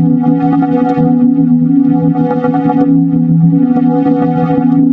Thank you.